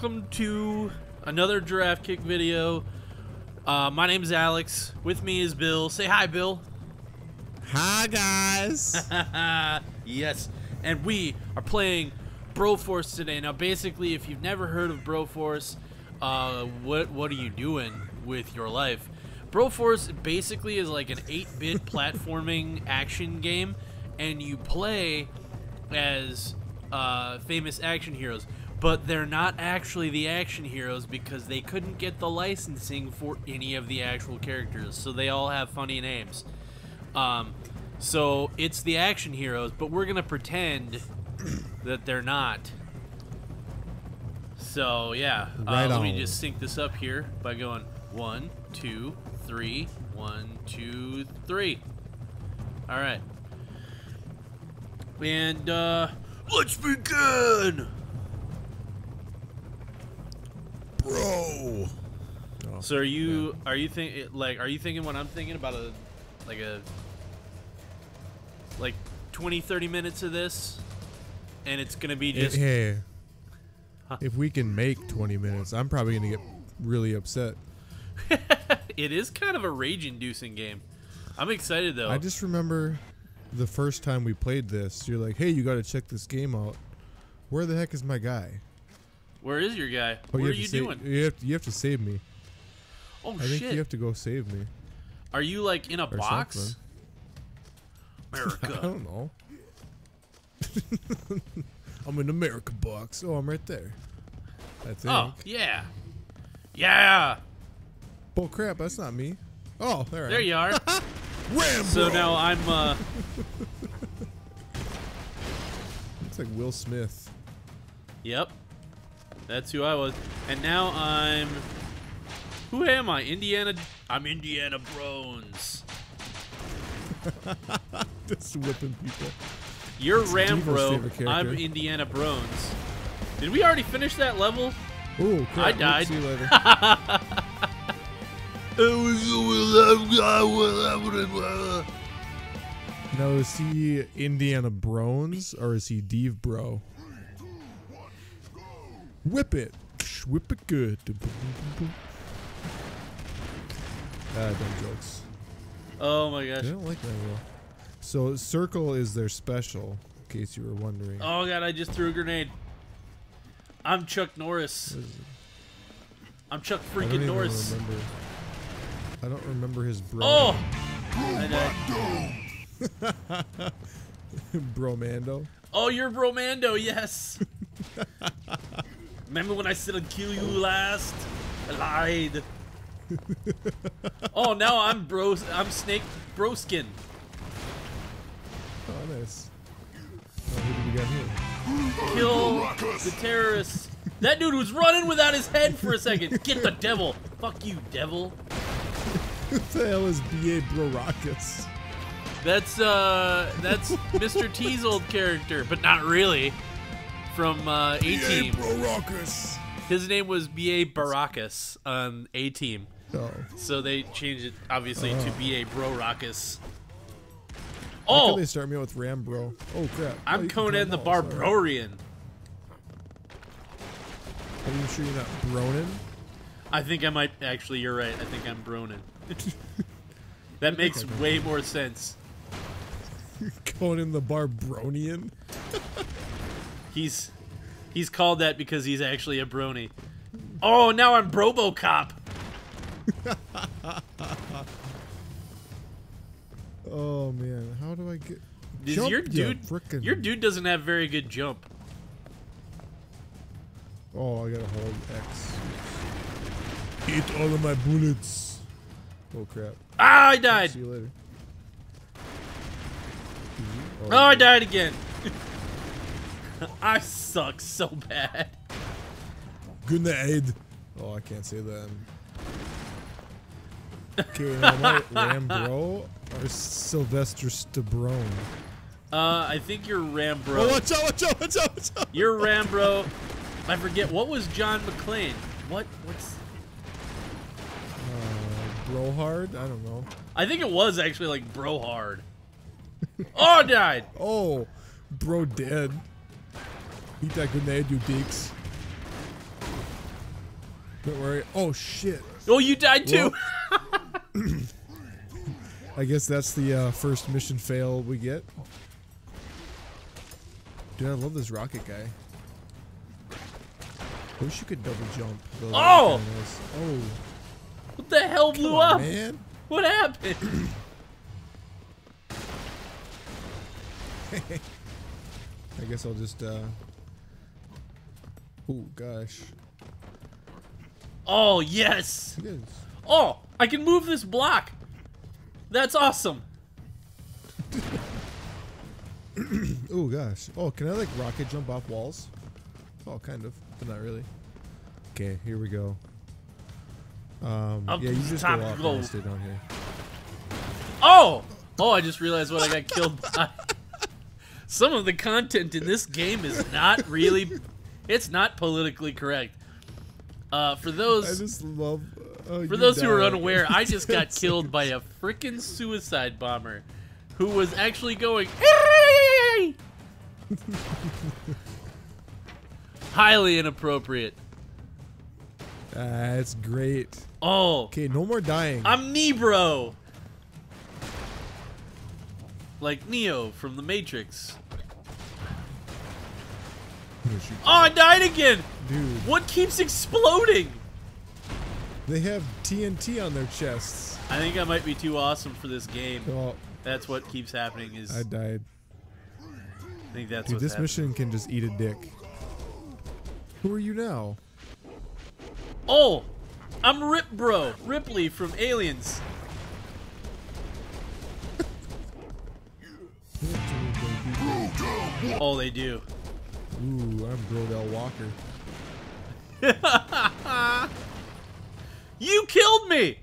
welcome to another Giraffe Kick video. Uh, my name is Alex. With me is Bill. Say hi, Bill. Hi guys. yes, and we are playing Broforce today. Now, basically, if you've never heard of Broforce, uh, what what are you doing with your life? Broforce basically is like an 8-bit platforming action game, and you play as uh, famous action heroes. But they're not actually the action heroes because they couldn't get the licensing for any of the actual characters, so they all have funny names. Um, so it's the action heroes, but we're gonna pretend that they're not. So yeah, uh, Right let me just sync this up here by going one, two, three, one, two, three. All right, and uh, let's begin. Bro. Oh, so are you are you think like are you thinking what I'm thinking about a like a like 20 30 minutes of this and it's going to be just hey. If we can make 20 minutes, I'm probably going to get really upset. it is kind of a rage inducing game. I'm excited though. I just remember the first time we played this, you're like, "Hey, you got to check this game out." Where the heck is my guy? Where is your guy? Oh, what are you save- doing? You have to, you have to save me. Oh I think shit. you have to go save me. Are you like in a Or box? I America. I don't know. I'm in America box. Oh, I'm right there. I think. oh, yeah. Yeah. Oh crap, that's not me. Oh, there I There you are. Rambo. so now I'm uh It's like Will Smith. Yep. That's who I was. And now I'm. Who am I? Indiana. I'm Indiana Brones. Just whipping people. You're It's Devo's Rambro. I'm. Indiana Brones. Did we already finish that level? Oh, crap. I Oop, died. See you later. now, is he Indiana Brones or is he Deve Bro? Whip it. Whip it good. Ah, dumb jokes. Oh my gosh. I don't like that. So, Circle is their special, in case you were wondering. Oh god, I just threw a grenade. I'm Chuck Norris. What is it? I'm Chuck I freaking even Norris. remember. I don't remember his bro. Oh! I died. Bromando. Oh, you're Bromando, yes. Remember when I said I'd kill you last? I lied. oh, now I'm bro. I'm Snake Broskin. Oh, nice. Oh, who do we got here? Kill the terrorists. That dude was running without his head for a second. Get the devil. Fuck you, devil. What the hell is B.A. Bro That's uh, that's Mr. T's old character, but not really. From uh, A Team. Bro. His name was B.A. Baracus on A Team. Oh. So they changed it, obviously, to Oh. B.A. Broracus. Why Oh, they start me with Ram Bro? Oh crap. Oh, I'm can Conan the. Barbarian. Are you sure you're not Bronan? I think I might, actually, you're right. I think I'm Bronan. that makes way more sense. Conan the Barbronian? He's he's called that because he's actually a brony. Oh, now I'm Brobocop. Oh man, how do I get? Does Jump, your dude, frickin- your dude doesn't have very good jump. Oh, I gotta hold X. Eat all of my bullets. Oh crap. Ah, I died. See you later. Oh, I died again. I suck so bad. Good night. Oh, I can't say that. Okay, Rambro or Sylvester Stabron? Uh, I think you're Rambro. Oh, watch out, watch out, watch out, watch out. You're Rambro. I forget what was John McClane. What? What's? Uh, Brohard? I don't know. I think it was actually like Bro Hard. oh, I died. Oh, bro dead. Eat that grenade, you dicks. Don't worry. Oh shit. Oh, you died too. I guess that's the uh, first mission fail we get. Dude, I love this rocket guy. I wish you could double jump. though, Oh! Oh! what the hell blew on, up? man! What happened? I guess I'll just. uh... Oh gosh! oh yes. This. Oh, I can move this block. That's awesome. Oh gosh! Oh, can I like rocket jump off walls? Oh, kind of, but not really. Okay, here we go. Um, Up yeah, you just go top go. and stay down here. Oh! Oh, I just realized what I got killed by. Some of the content in this game is not really. It's not politically correct. Uh, for I those just love. Uh, for those who are unaware, I just got killed by a freaking suicide bomber, who was actually going. Highly inappropriate. That's great. Oh, Okay, no more dying. I'm Nebro. Like Neo from the Matrix. I'm gonna shoot Oh, I died again. Dude, What keeps exploding? they have TNT on their chests. I think I might be too awesome for this game. Oh, That's what keeps happening. Is I died. I think that's Dude, this happening. mission can just eat a dick. Who are you now? Oh, I'm Rip Bro Ripley from Aliens. Oh, they do. Ooh, I'm Brodell Walker. You killed me.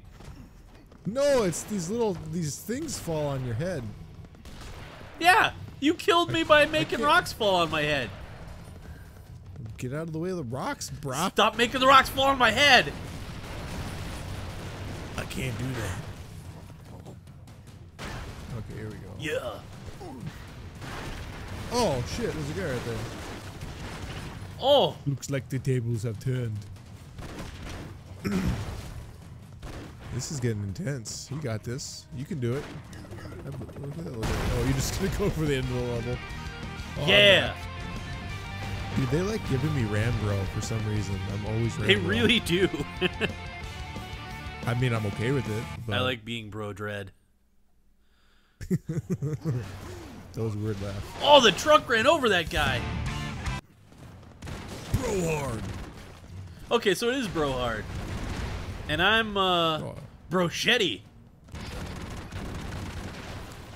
No, it's these little these things fall on your head. Yeah, you killed me by making rocks fall on my head. Get out of the way of the rocks, brah. Stop making the rocks fall on my head. I can't do that. Okay, here we go. Yeah. Oh shit, there's a guy right there. Oh, Looks like the tables have turned. this is getting intense. You got this. You can do it. I b- look at that Oh, you're just gonna go for the end of the level. Oh, yeah. Dude, they like giving me Rambro for some reason. I'm always Rambro. They really do. I mean, I'm okay with it. But I like being Bro Dredd. that was a weird laugh. Oh, the truck ran over that guy. Bro hard. Okay, so it is Bro Hard. And I'm, uh, Oh, Brochetti.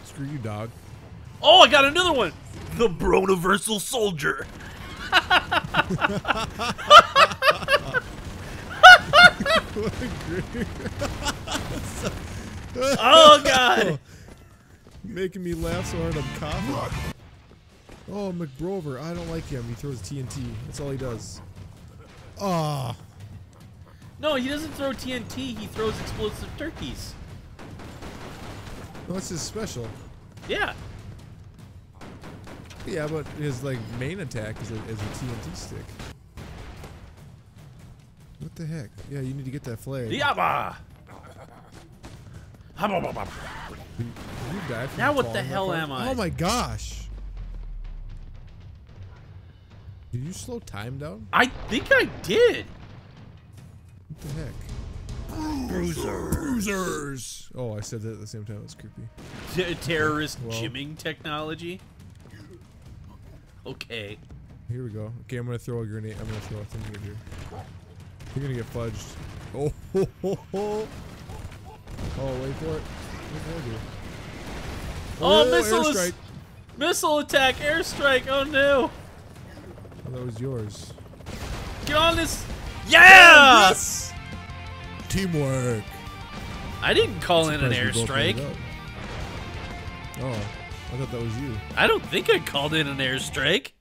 screw you, dog. Oh, I got another one. The Broniversal Soldier. Oh, God. Making me laugh so hard I'm coughing. Oh, McBrover. I don't like him. He throws TNT. That's all he does. Ah. No, he doesn't throw TNT. He throws explosive turkeys. Oh, that's his special. Yeah. Yeah, but his like main attack is a, is a TNT stick. What the heck? Yeah, you need to get that flag. Yabba. Hubba-bubba. Did you die from Now what the hell am I? Oh my gosh! Did you slow time down? I think I did. What the heck? Bruiser. Bruisers! Oh, I said that at the same time. It was creepy. T- terrorist Well. technology. Okay. Here we go. Okay, I'm gonna throw a grenade. I'm gonna throw a thing in here. You're gonna get fudged. Oh, ho, ho, ho. oh, wait for it. Wait for it, dude. Oh, oh, missile is- airstrike. Missile attack, airstrike. Oh no. Oh, that was yours. Get on this. Yes! Teamwork. I didn't call in an Surprised we both made airstrike. Oh, I thought that was you. I don't think I called in an airstrike.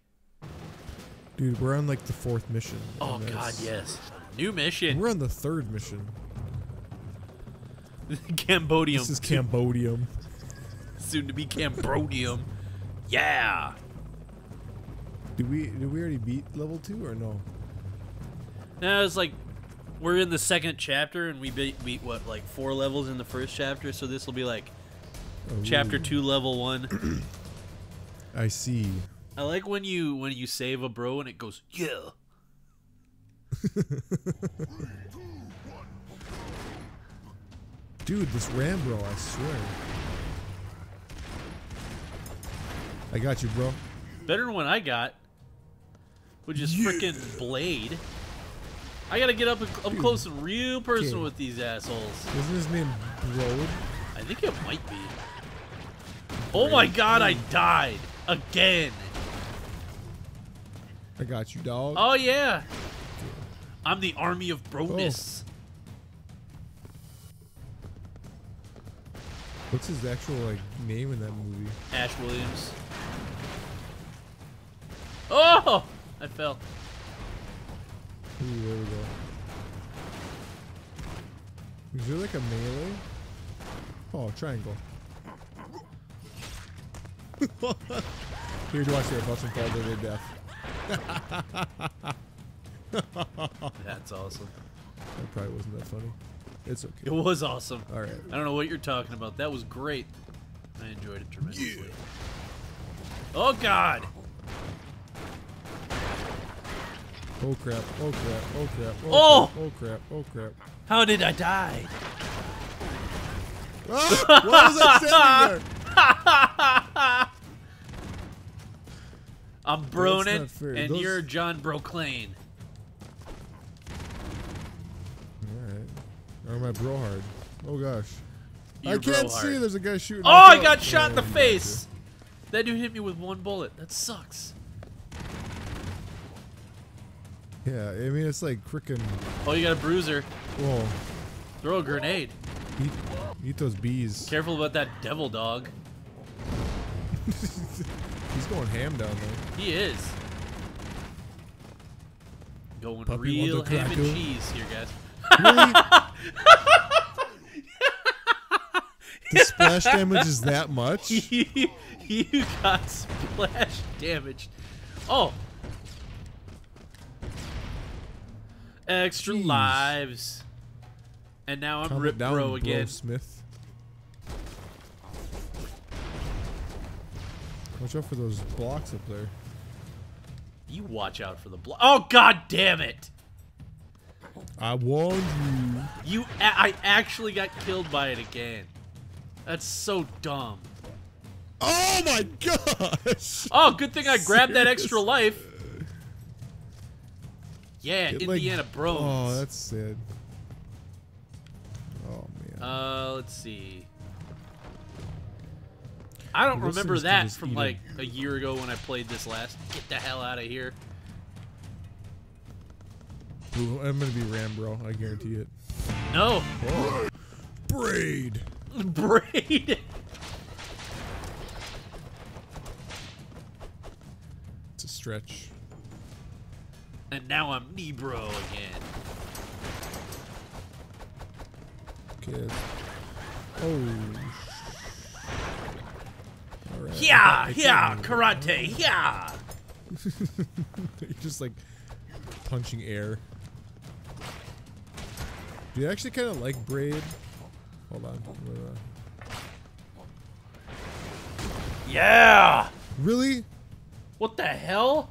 Dude, we're on like the fourth mission. Oh god, yes. New mission. We're on the third mission. Cambodium. This is Cambodium. Soon to be Cambodium. Yeah. Did we did we already beat level two or no? No, it's like we're in the second chapter, and we beat, beat what like four levels in the first chapter. So this will be like oh, chapter Ooh, two, level one. I see. I like when you when you save a bro and it goes yeah. Dude, this Rambro, I swear. I got you, bro. Better than what I got, which is freaking Blade. I gotta get up up close and real personal Okay. with these assholes. Isn't his name Broad? I think it might be. Oh my god, I died again. I got you, dog. Oh yeah. I'm the army of broness. Oh. What's his actual like name in that movie? Ash Williams. Oh! I fell. Ooh, there we go. Is there like a melee? Oh, triangle. Here, watch there. Watch him fall to their death. That's awesome. That probably wasn't that funny. It's okay. It was awesome. All right. I don't know what you're talking about. That was great. I enjoyed it tremendously. Oh god! Oh crap! Oh crap! Oh crap! Oh! Oh! Crap, oh crap! Oh crap! How did I die? Ah! Why was I there? I'm Bronan, fair. and Those- you're John Broclane. Alright. Or my bro hard. Oh gosh. I You're can't see. There's a guy shooting. Oh, I got shot in the Oh, face! That dude hit me with one bullet. That sucks. Yeah, I mean it's like freaking. Oh, you got a bruiser. Whoa. Throw a grenade. Eat, eat those bees. Careful about that devil dog. He's going ham down there. He is. Going Puppy real ham and cheese here, guys. Really? the splash damage is that much? you got splash damage. Oh. Extra Jeez. lives. And now I'm Calm Rip down, Bro again. Smith. Watch out for those blocks up there. You watch out for the block. Oh, god damn it. I warned you. You, a- I actually got killed by it again. That's so dumb. Oh my gosh! Oh, good thing I grabbed that extra life. Yeah, like- Indiana Bros. Oh, that's sad. Oh man. Uh, let's see. I don't Those remember that from like a year ago when I played this last. Get the hell out of here. Ooh, I'm gonna be Rambro. I guarantee it. No. Oh. Brade. Brade. It's a stretch. And now I'm Nebro again. Okay. Oh. All right. Yeah, yeah, karate, yeah. You're just like punching air. Do you actually kind of like braid? Hold on. Yeah. Really? What the hell?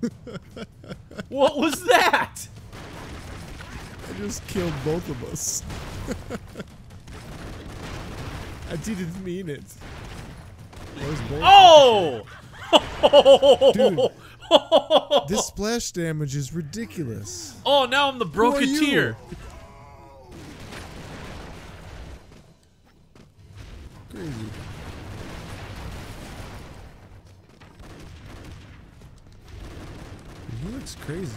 what was that? I just killed both of us. I didn't mean it. Oh! Dude. This splash damage is ridiculous. oh, now I'm the Who are you? Broketeer. Crazy. He looks crazy.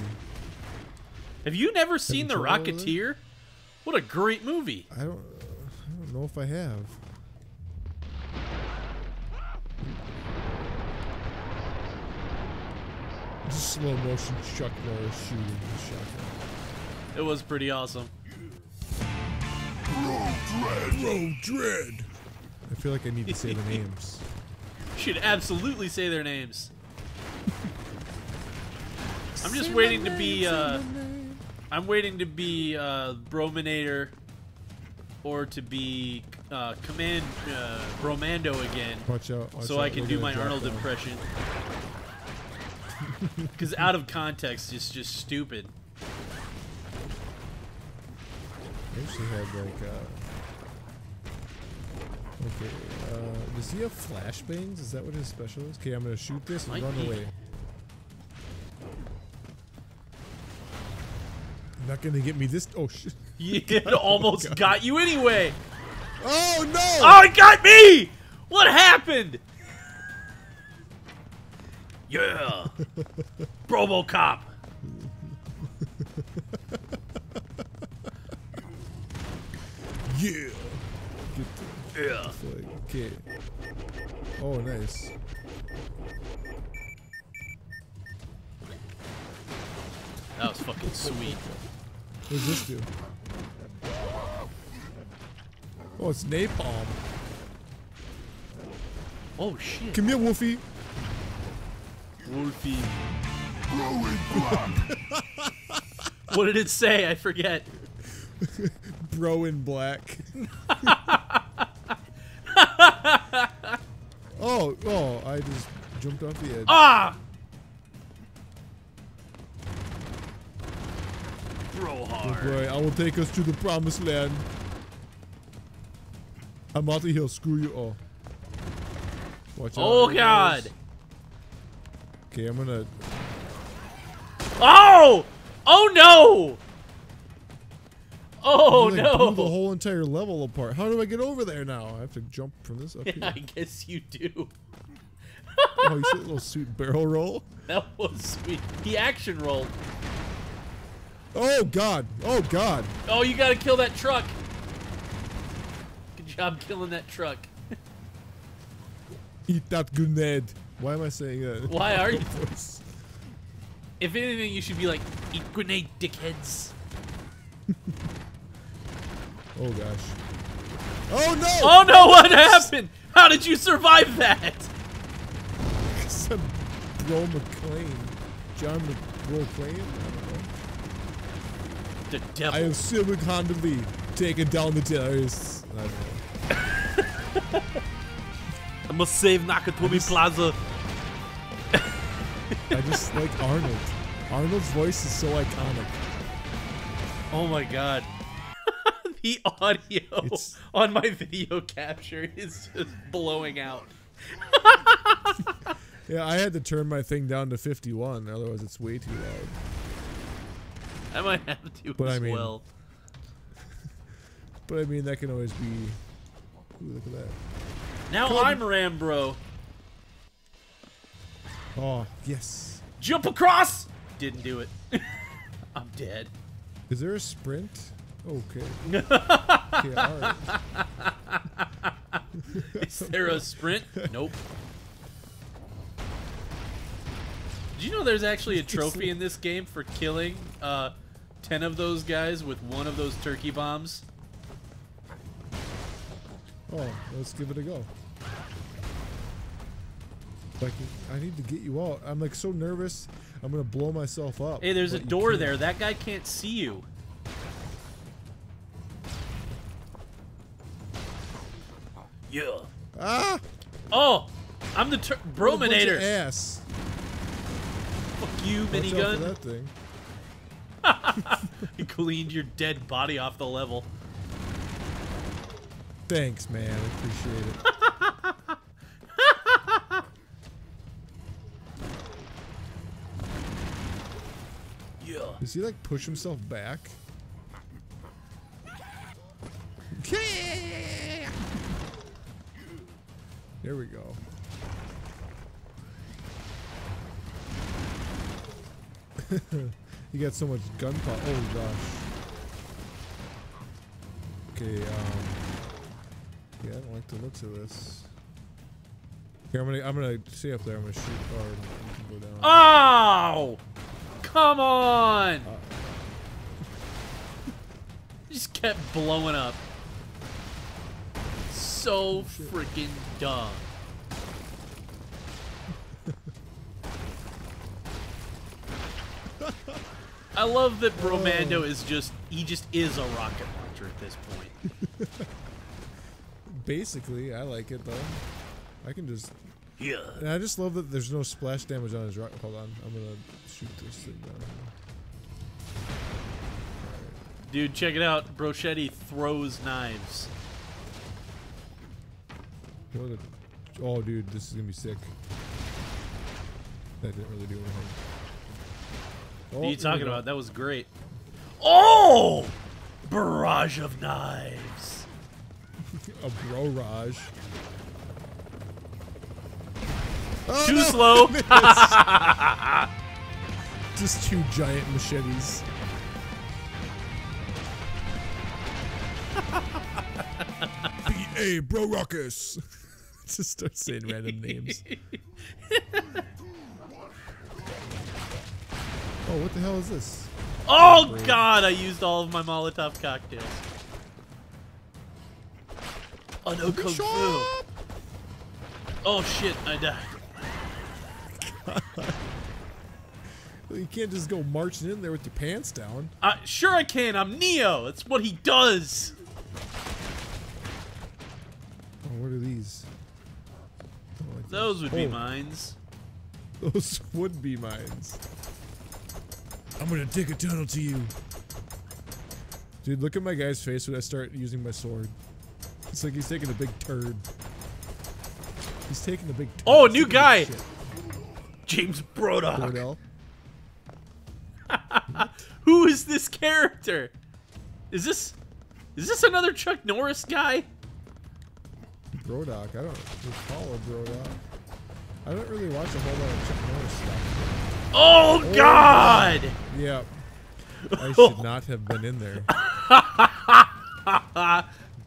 Have you never seen The trouble over? Rocketeer? What a great movie. I don't. I don't know if I have. Just slow motion Chuck Norris shooting the shotgun. It was pretty awesome. Bro, Dredd. I feel like I need to say the names. You should absolutely say their names. I'm just waiting to be uh, I'm waiting to be uh, Brominator or to be uh, Command uh, Bromando again, Watch out. watch so out, I can do my Arnold down. impression. Because out of context, it's just stupid. I wish he had like uh Okay, uh does he have flashbangs? Is that what his special is? Okay, I'm gonna shoot this and Might run be. away. Not gonna get me this oh shit. It almost got you anyway. Oh no! Oh, it got me! What happened? Yeah. Robocop. Yeah! Get the Yeah. Okay. Oh nice. That was fucking sweet. What does this do? Oh, it's napalm. Oh shit. Come here, Wolfie. Wolfie. what did it say? I forget. Bro in black. oh, oh, I just jumped off the edge. Ah! Bro Don't hard. worry, I will take us to the promised land. I'm out of here, screw you all. Watch out. Oh god. guys. Okay, I'm gonna. Oh! Oh no! Oh like, blew the no! whole entire level apart. How do I get over there now? I have to jump from this up I here. I guess you do. oh, you see that little sweet barrel roll? That was sweet. He action rolled. Oh god! Oh god! Oh, you gotta kill that truck. Good job killing that truck. Eat that grenade. Why am I saying that? Why are you? If anything, you should be like, eat grenade, dickheads. Oh gosh. Oh no! Oh no, what happened? How did you survive that? Some Bro McClane. John McBro Clane? I. The I devil. have single-handedly taken down the terrorists. I. I must save Nakatomi Plaza. I just like Arnold. Arnold's voice is so iconic. Oh my god. the audio It's- on my video capture is just blowing out. Yeah, I had to turn my thing down to 51, otherwise it's way too loud. I might have to But as I mean- well. But I mean, that can always be. Ooh, look at that. Now Come. I'm Rambro. Oh, yes. Jump across! Didn't do it. I'm dead. Is there a sprint? Okay. okay, alright. Is there a sprint? Nope. Did you know there's actually a trophy in this game for killing uh, 10 of those guys with one of those turkey bombs? Oh, let's give it a go. Like, I need to get you out. I'm like so nervous. I'm gonna blow myself up. Hey, there's a door there. That guy can't see you. Yeah. Ah! Oh, I'm the tur- What a bunch of Brominator. Ass. Fuck you, Watch out for minigun. You cleaned your dead body off the level. Thanks, man. I appreciate it. Yeah. Does he like push himself back? There we go. You got so much gunpowder. Oh gosh. Okay, um Yeah, I don't like the looks of this. Here, I'm gonna I'm gonna stay up there, I'm gonna shoot you go down. Oh! Come on! Uh. Just kept blowing up. So freaking dumb. I love that Bromando oh. is just he just is a rocket launcher at this point. Basically, I like it though. I can just. Yeah. And I just love that there's no splash damage on his rocket. Hold on, I'm gonna shoot this thing down. Dude, check it out. Brochetti throws knives. What a- Oh, dude, this is gonna be sick. That didn't really do anything. Oh, What are you talking about? That was great. Oh! Barrage of knives. A bro Raj. Oh, Too slow. Just two giant machetes. B.A. Bro Ruckus. Just start saying random names. Oh, what the hell is this? Oh Great. god, I used all of my Molotov cocktails. Oh no, Kung Fu. Oh shit, I died. You can't just go marching in there with your pants down. Uh, sure I can, I'm Neo. That's what he does. Oh, what are these? Like Those would be Oh, mines. Those would be mines. I'm gonna dig a tunnel to you. Dude, look at my guy's face when I start using my sword. It's like he's taking a big turd. He's taking a big turd. Oh, He's new taking a big guy! shit. James Brodok. Brodell. Who is this character? Is this is this another Chuck Norris guy? Brodock. I don't recall a Brodock. I don't really watch a whole lot of Chuck Norris stuff. Oh, Oh, God! Yeah. I should not have been in there.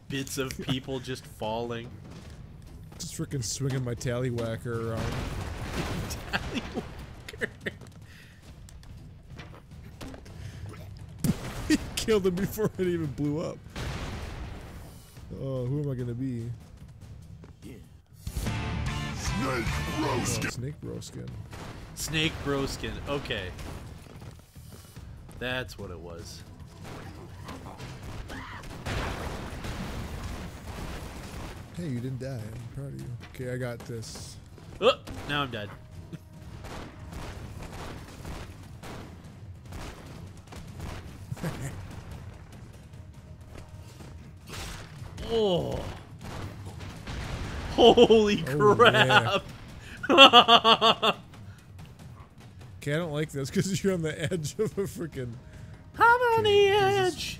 Bits of people just falling. Just freaking swinging my tallywhacker around. tallywhacker. he killed him before it even blew up. Oh, who am I gonna be? Snake Oh. Snake Broskin. Snake Broskin. Okay. That's what it was. Hey, you didn't die. I'm proud of you. Okay, I got this. Oh, now I'm dead. oh. Holy Oh, crap. Okay, I don't like this because you're on the edge of a freaking. I'm on the Okay, this edge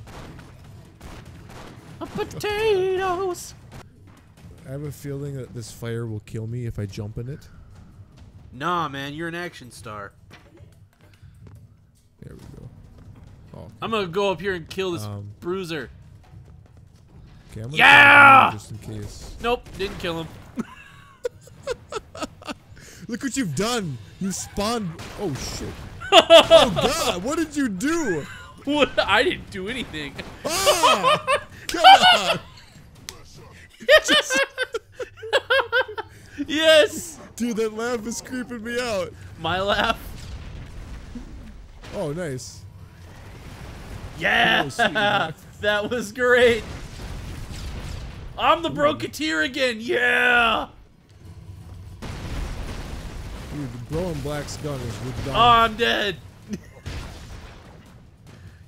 of potatoes. I have a feeling that this fire will kill me if I jump in it. Nah, man, you're an action star. There we go. Oh, I'm gonna go up here and kill this Um, bruiser. okay. I'm gonna Yeah! try to move just in case. Nope, didn't kill him. Look what you've done. You spawned. Oh shit. oh god, what did you do? What? I didn't do anything. Ah! Come on, yes, yes. dude. That laugh is creeping me out. my laugh. Oh, nice. Yeah, Oh, that was great. I'm the Broketeer again. Yeah. Black's gun is Oh. I'm dead.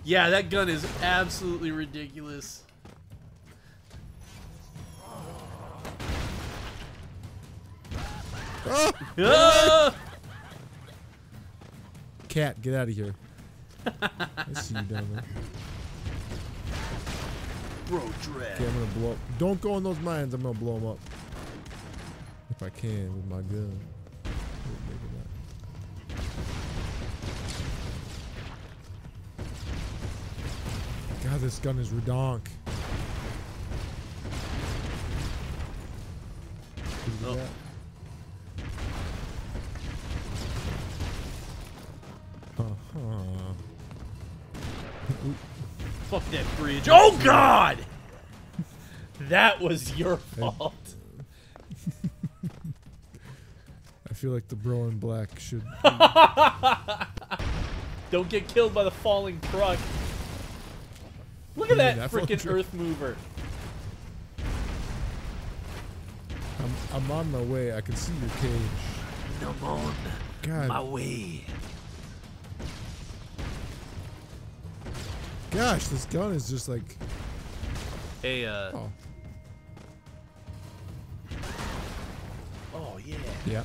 yeah, that gun is absolutely ridiculous. Ah! Ah! Cat, get out of here. I see you down there. Bro Dredd. Okay, I'm gonna blow up. Don't go in those mines. I'm gonna blow them up. If I can with my gun. This gun is redonk. Oh. Uh-huh. Fuck that bridge. Oh God! That was your fault. I feel like the bro in black should. Don't get killed by the falling truck. Look at Look that that freaking earth mover. I'm, I'm on my way. I can see your cage. I'm on God, my way. gosh, this gun is just like. Hey, uh, Oh, oh yeah. yeah.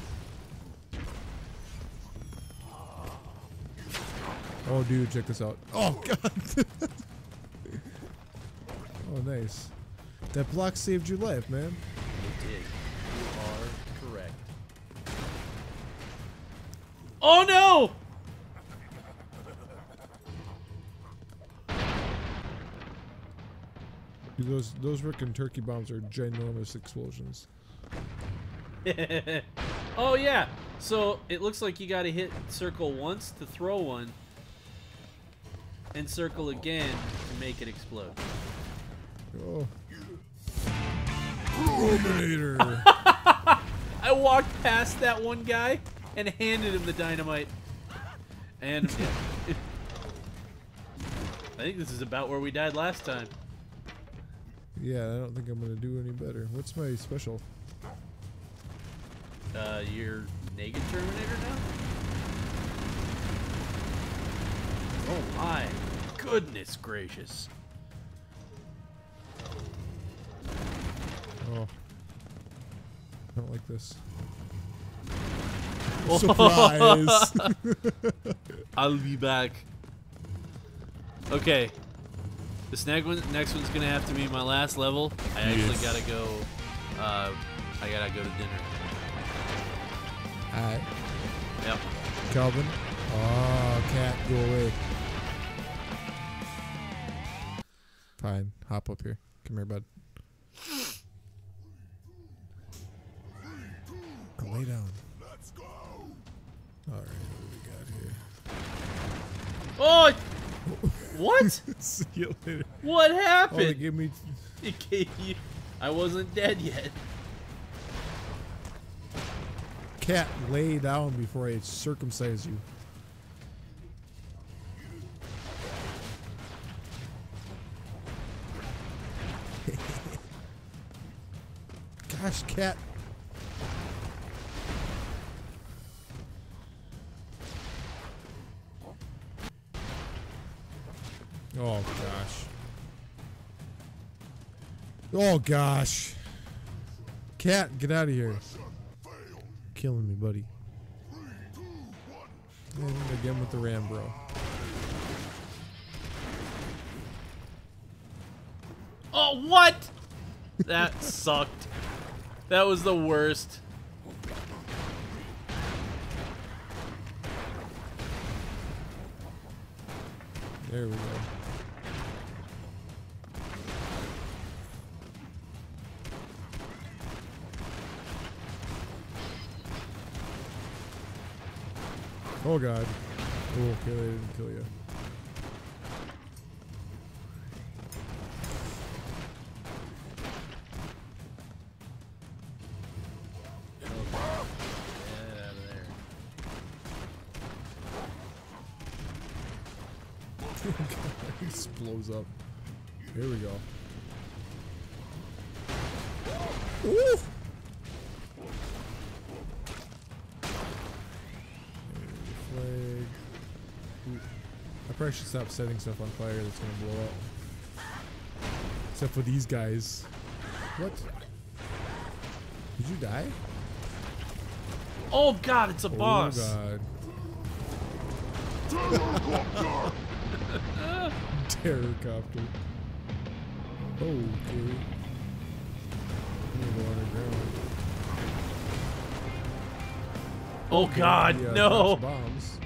Oh, dude, check this out. Oh, God. oh, nice. That block saved your life, man. It did. You are correct. Oh no! Dude, those those frickin' turkey bombs are ginormous explosions. oh yeah. So it looks like you got to hit circle once to throw one, and circle again to make it explode. Oh. Terminator. I walked past that one guy and handed him the dynamite, and I think this is about where we died last time. yeah, I don't think I'm gonna do any better. What's my special? Uh, you're naked Terminator now? Oh my goodness gracious. Don't like this. Surprise! I'll be back. Okay. This next one, next one's gonna have to be my last level. I actually Yes. gotta go. Uh, I gotta go to dinner. Alright, Yep. Calvin. Oh, cat, go away. Fine, hop up here. Come here, bud. Lay down. Let's go. Alright, what do we Oh! What? got here? See you later. what Oh, they happened? gave me. It gave you. I wasn't dead yet. Cat, lay down before I circumcise you. Gosh, cat. Oh gosh. Oh gosh. Cat, get out of here. Killing me, buddy. And again with the ram, bro. Oh, what? That sucked. That was the worst. There we go. Oh god. Oh, okay, they didn't kill you. Get out of there. he just blows up. Here we go. Ooh! Probably should stop setting stuff on fire that's gonna blow up. Except for these guys. What? Did you die? Oh god, it's a oh, boss. Oh god. Terror copter. Okay. I'm gonna go underground. Oh god, Yeah, no. bombs.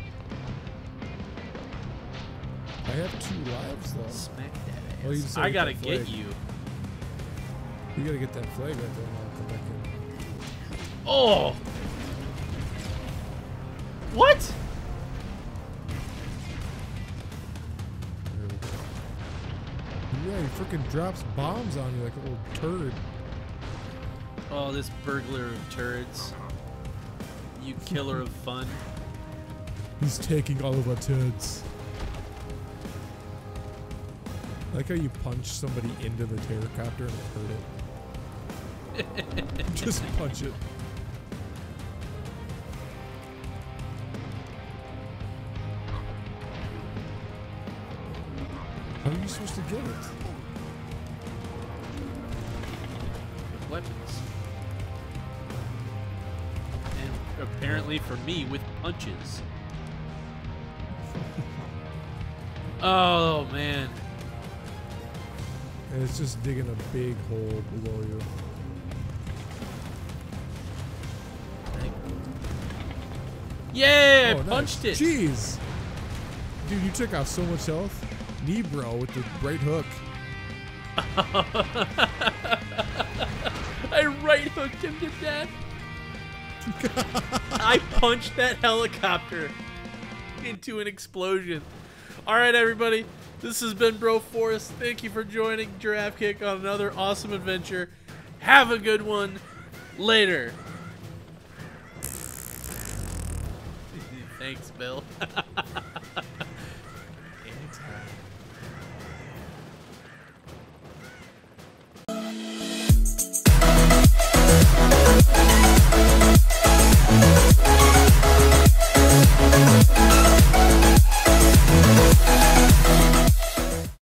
Two lives though. Smack that Oh, you ass. just I gotta gotta get that get flag. you. You gotta get that flag right there and I'll come back in. Oh. What? There we go. Yeah, he freaking drops bombs on you like a little turd. Oh, this burglar of turrets. You killer of fun. He's taking all of our turds. Like how you punch somebody into the terracopter and it hurt it. Just punch it. How are you supposed to get it? Weapons. And apparently for me with punches. Oh man. And it's just digging a big hole below you. Yeah, Oh, I nice. punched it. Jeez. Dude, you took out so much health. Knee bro with the right hook. I right hooked him to death. I punched that helicopter into an explosion. All right, everybody. This has been Broforce. Thank you for joining Giraffe Kick on another awesome adventure. Have a good one. Later. Thanks, Bill.